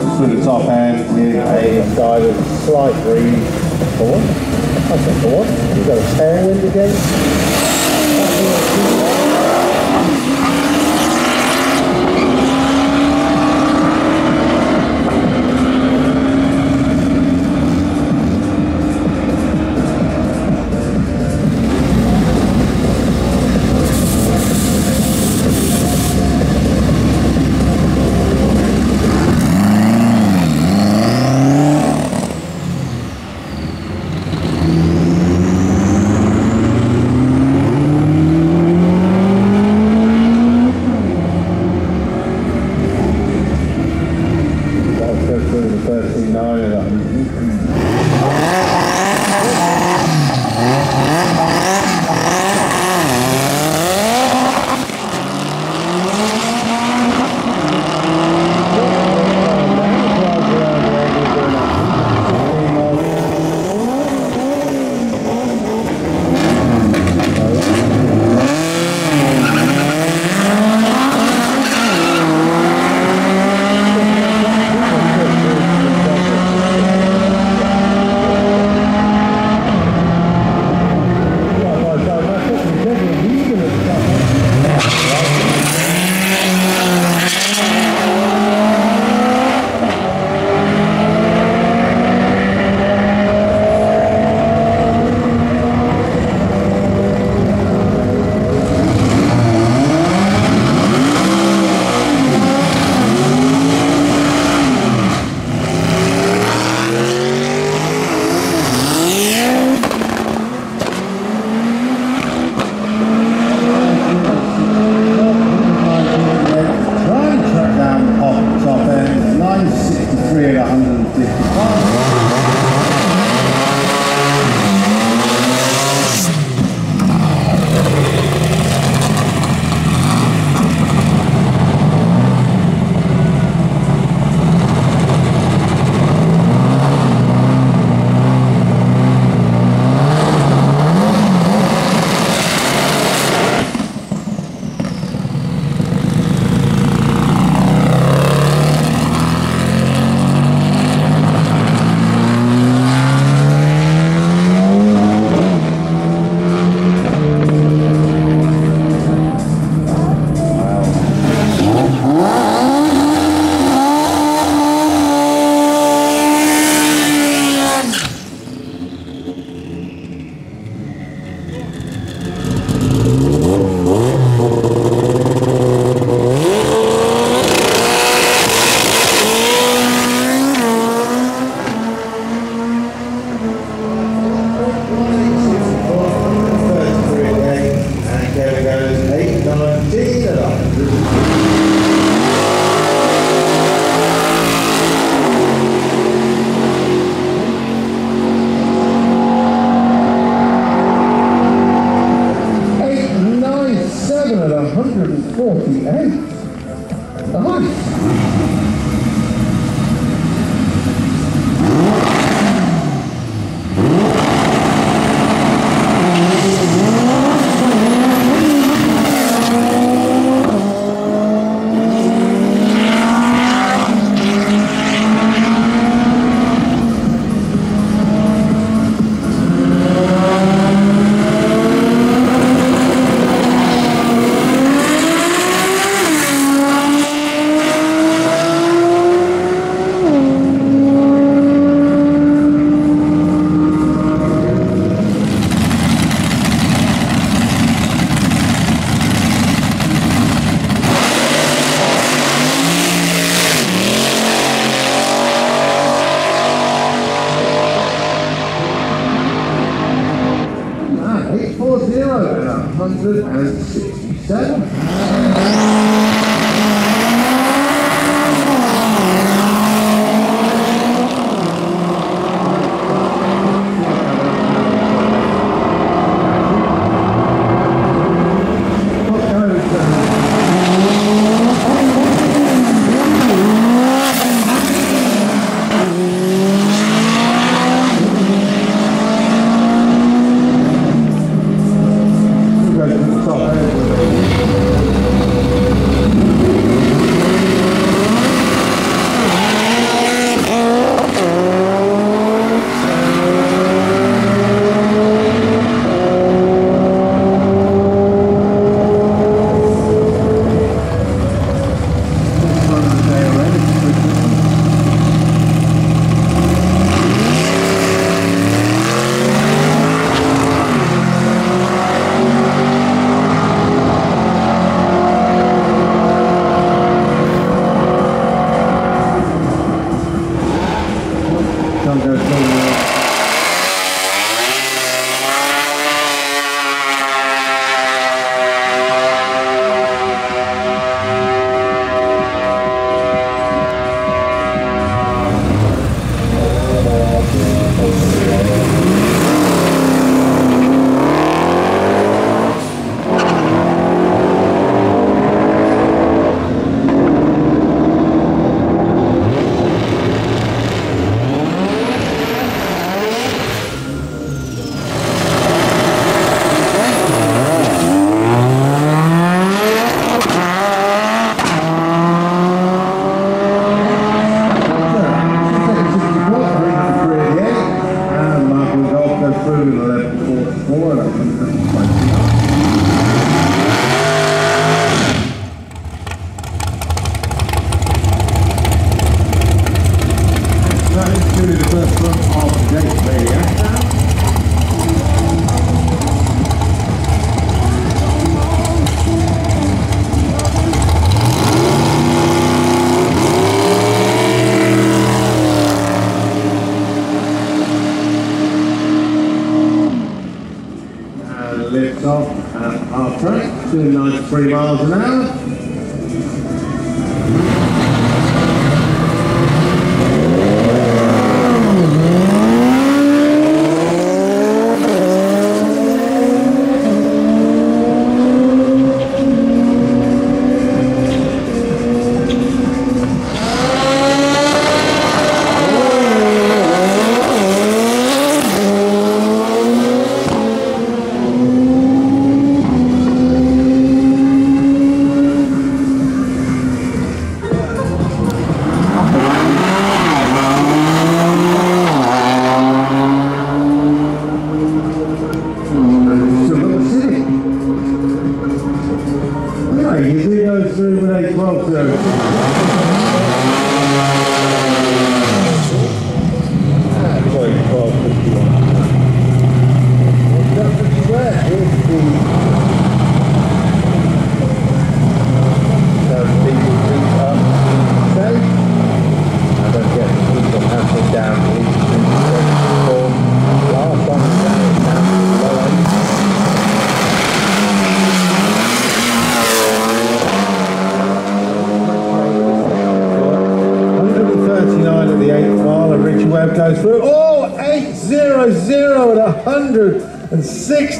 through the top end with a guy with a slight breeze forward. That's a forward. You've got a tailwind again.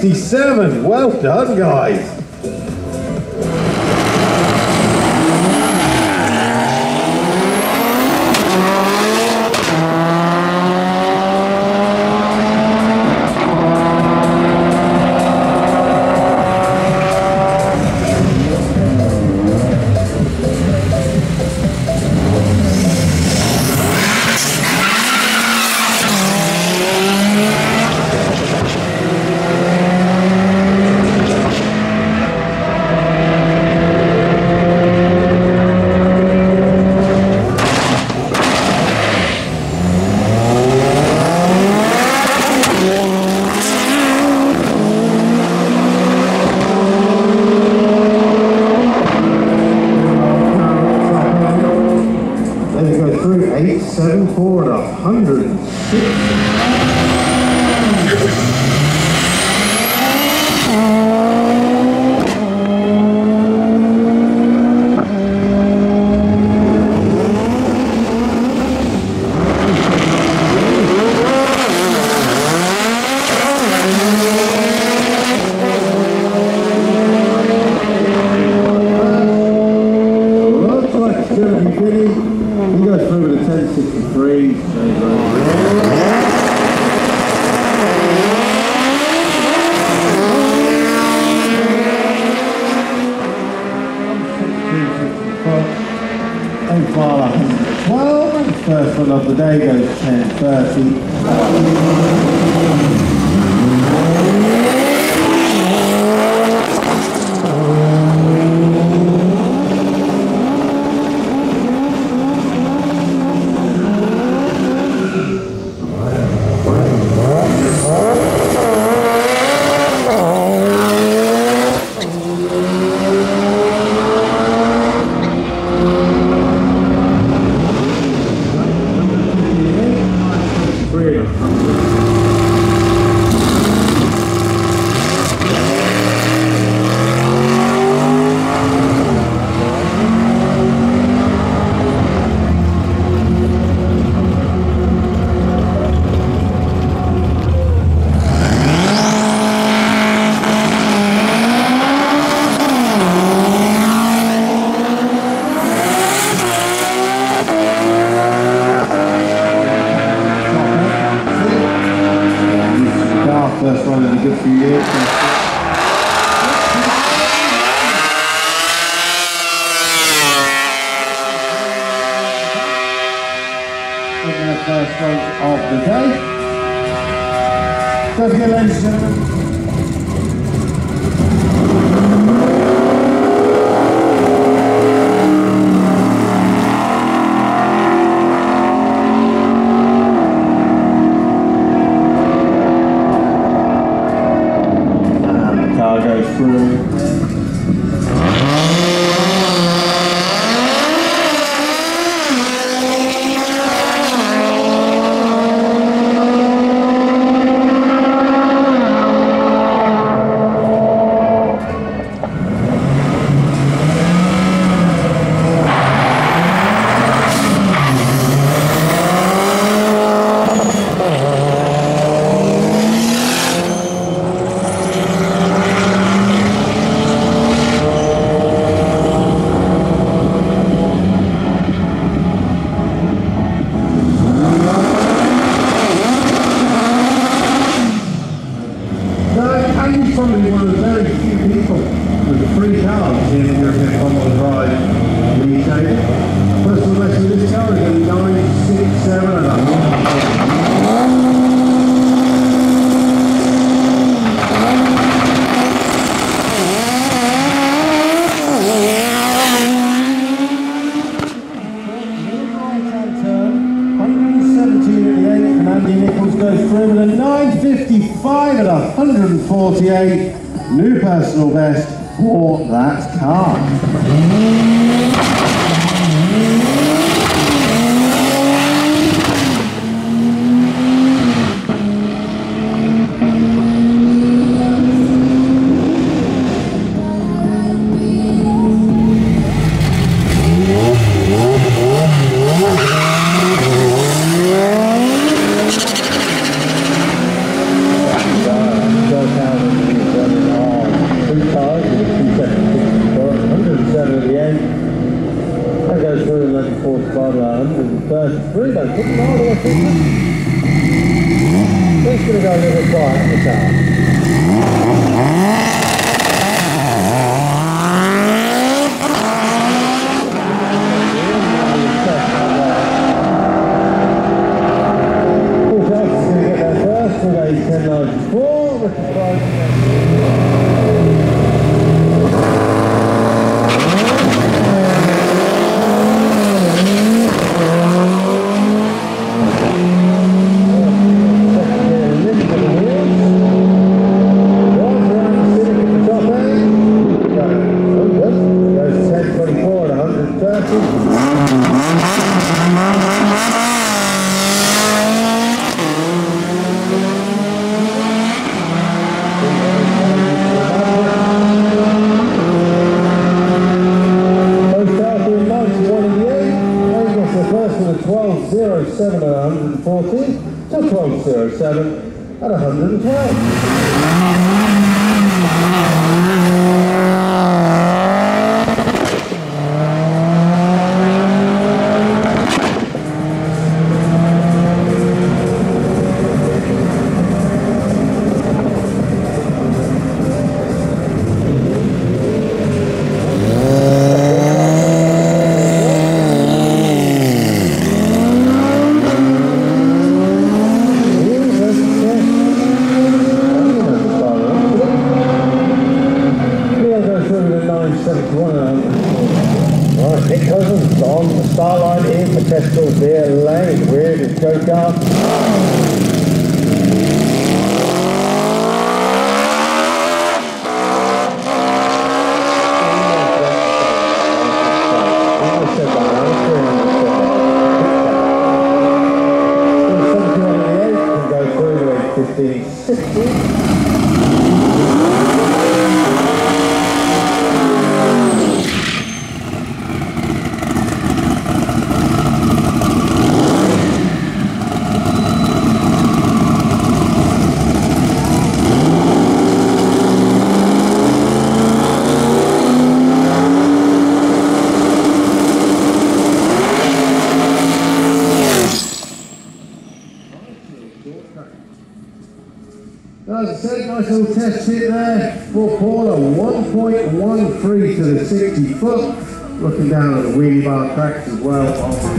67. Well done, guys. from first song of the day. Don't ladies and gentlemen, 60 foot. Looking down at the wheelie bar tracks as well.